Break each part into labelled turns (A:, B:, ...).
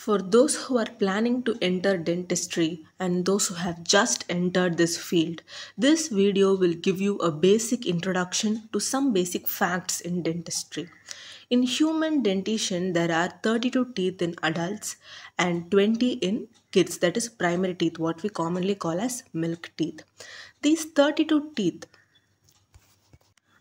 A: For those who are planning to enter dentistry and those who have just entered this field, this video will give you a basic introduction to some basic facts in dentistry. In human dentition, there are 32 teeth in adults and 20 in kids, that is primary teeth, what we commonly call as milk teeth. These 32 teeth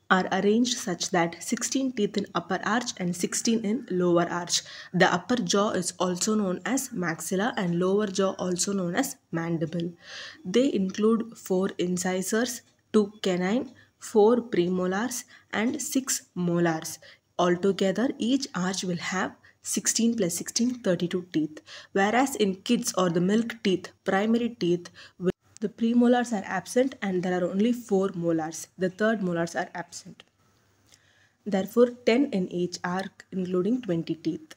A: are arranged such that 16 teeth in upper arch and 16 in lower arch. The upper jaw is also known as maxilla and lower jaw also known as mandible. They include 4 incisors, 2 canine, 4 premolars and 6 molars. Altogether, each arch will have 16 plus 16, 32 teeth. Whereas in kids or the milk teeth, primary teeth, the premolars are absent and there are only 4 molars. The third molars are absent. Therefore, 10 in each arc including 20 teeth.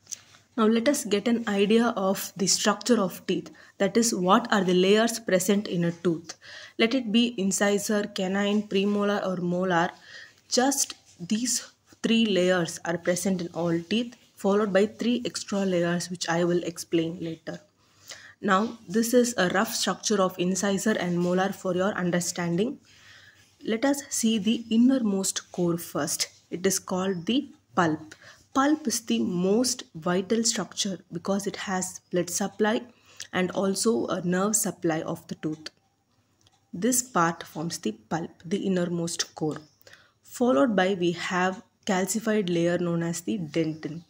A: Now let us get an idea of the structure of teeth. That is, what are the layers present in a tooth. Let it be incisor, canine, premolar or molar. Just these three layers are present in all teeth followed by three extra layers which I will explain later. Now this is a rough structure of incisor and molar for your understanding. Let us see the innermost core first. It is called the pulp. Pulp is the most vital structure because it has blood supply and also a nerve supply of the tooth. This part forms the pulp, the innermost core. Followed by we have calcified layer known as the dentin.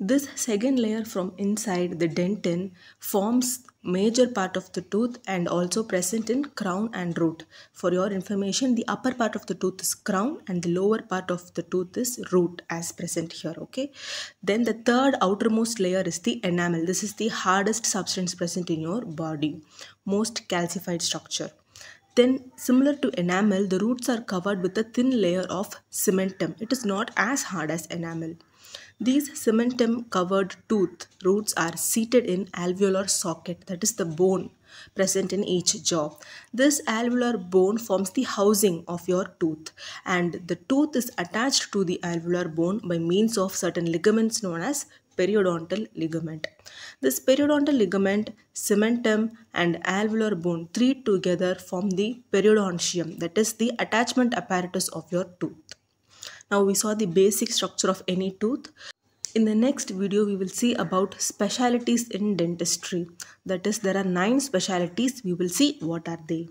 A: This second layer from inside the dentin forms major part of the tooth and also present in crown and root. For your information, the upper part of the tooth is crown and the lower part of the tooth is root as present here, okay? Then the third outermost layer is the enamel. This is the hardest substance present in your body, most calcified structure. Then similar to enamel, the roots are covered with a thin layer of cementum. It is not as hard as enamel. These cementum covered tooth roots are seated in alveolar socket that is the bone present in each jaw. This alveolar bone forms the housing of your tooth and the tooth is attached to the alveolar bone by means of certain ligaments known as periodontal ligament. This periodontal ligament, cementum and alveolar bone three together form the periodontium that is the attachment apparatus of your tooth. Now we saw the basic structure of any tooth. In the next video, we will see about specialities in dentistry. That is, there are nine specialities. We will see what are they.